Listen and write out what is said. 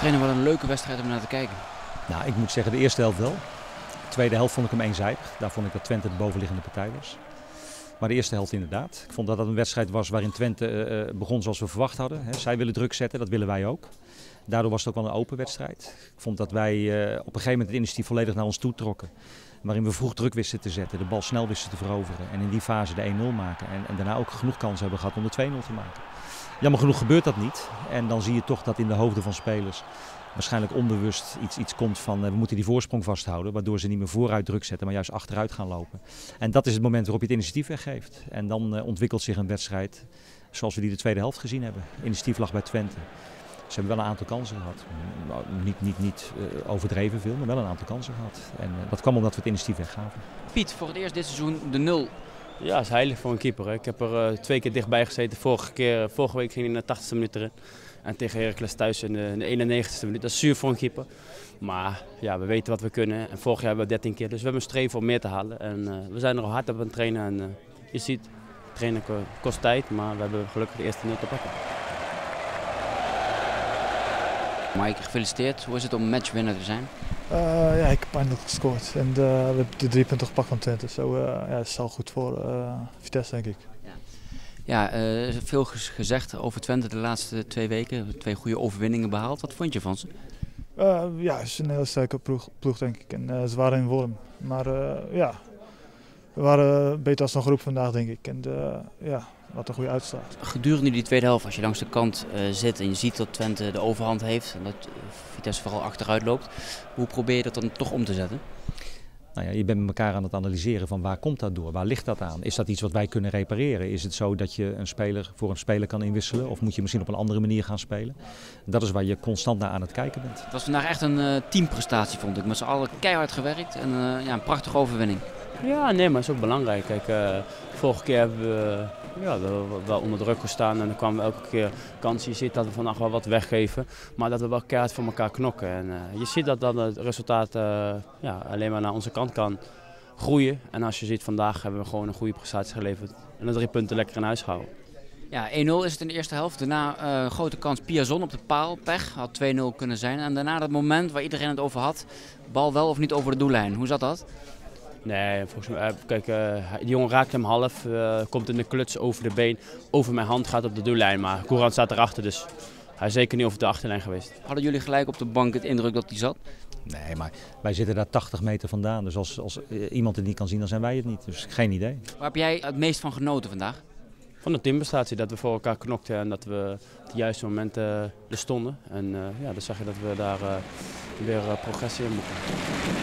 trainer, wat een leuke wedstrijd om naar te kijken. Nou, ik moet zeggen de eerste helft wel. De tweede helft vond ik hem eenzijdig. Daar vond ik dat Twente de bovenliggende partij was. Maar de eerste helft inderdaad. Ik vond dat dat een wedstrijd was waarin Twente uh, begon zoals we verwacht hadden. He, zij willen druk zetten, dat willen wij ook. Daardoor was het ook wel een open wedstrijd. Ik vond dat wij uh, op een gegeven moment het initiatief volledig naar ons toe trokken. Waarin we vroeg druk wisten te zetten, de bal snel wisten te veroveren. En in die fase de 1-0 maken. En, en, daarna ook genoeg kansen hebben gehad om de 2-0 te maken. Jammer genoeg gebeurt dat niet. En dan zie je toch dat in de hoofden van spelers waarschijnlijk onbewust iets, iets komt van uh, we moeten die voorsprong vasthouden. Waardoor ze niet meer vooruit druk zetten, maar juist achteruit gaan lopen. En dat is het moment waarop je het initiatief weggeeft. En dan uh, ontwikkelt zich een wedstrijd zoals we die de tweede helft gezien hebben. Initiatief lag bij Twente. Ze hebben wel een aantal kansen gehad. Niet, niet, niet uh, overdreven veel, maar wel een aantal kansen gehad. En dat kwam omdat we het initiatief weggaven. Piet, voor het eerst dit seizoen de nul. Ja, is heilig voor een keeper. Hè. Ik heb er twee keer dichtbij gezeten. Vorige, keer, vorige week ging hij naar 80 minuten erin. En tegen Heracles thuis in de, in de 91ste minuut. Dat is zuur voor een keeper. Maar ja, we weten wat we kunnen. En vorig jaar hebben we 13 keer. Dus we hebben een streven om meer te halen. En uh, we zijn er al hard op aan het trainen. En uh, je ziet, trainen kost tijd. Maar we hebben gelukkig de eerste nul te pakken. Mike, gefeliciteerd. Hoe is het om matchwinner te zijn? Uh, ja, ik heb eindelijk gescoord. En we hebben de drie punten gepakt van Twente. Zo ja, dat is al goed voor Vitesse, denk ik. Ja, uh, veel gezegd over Twente de laatste twee weken. Twee goede overwinningen behaald. Wat vond je van ze? Uh, ja, het is een hele sterke ploeg, ploeg denk ik. En uh, ze waren in vorm. Maar ja, we waren beter als een groep vandaag, denk ik. En ja, wat een goede uitslag. Gedurende die tweede helft, als je langs de kant zit en je ziet dat Twente de overhand heeft... en dat Vitesse vooral achteruit loopt... hoe probeer je dat dan toch om te zetten? Nou ja, je bent met elkaar aan het analyseren van waar komt dat door? Waar ligt dat aan? Is dat iets wat wij kunnen repareren? Is het zo dat je een speler voor een speler kan inwisselen? Of moet je misschien op een andere manier gaan spelen? Dat is waar je constant naar aan het kijken bent. Het was vandaag echt een uh, teamprestatie vond ik. Met z'n allen keihard gewerkt en uh, ja, een prachtige overwinning. Ja, nee, maar het is ook belangrijk. Kijk, uh, vorige keer hebben we ja, wel, onder druk gestaan en dan kwamen we elke keer kansen. Je ziet dat we vandaag wel wat weggeven, maar dat we wel keihard voor elkaar knokken. En uh, je ziet dat dan het resultaat uh, ja, alleen maar naar onze kant kan groeien. En als je ziet, vandaag hebben we gewoon een goede prestatie geleverd en de drie punten lekker in huis gehouden. Ja, 1-0 is het in de eerste helft. Daarna uh, grote kans Piazon op de paal. Pech, had 2-0 kunnen zijn. En daarna dat moment waar iedereen het over had. Bal wel of niet over de doellijn. Hoe zat dat? Nee, volgens mij, kijk, uh, die jongen raakt hem half, uh, komt in de kluts over de been, over mijn hand, gaat op de doellijn. Maar Courant staat erachter, dus hij is zeker niet over de achterlijn geweest. Hadden jullie gelijk op de bank het indruk dat hij zat? Nee, maar wij zitten daar 80 meter vandaan. Dus als, als iemand het niet kan zien, dan zijn wij het niet. Dus geen idee. Waar heb jij het meest van genoten vandaag? Van de teamprestatie, dat we voor elkaar knokten en dat we op de juiste momenten er stonden. En uh, ja, dan zag je dat we daar weer progressie in moeten.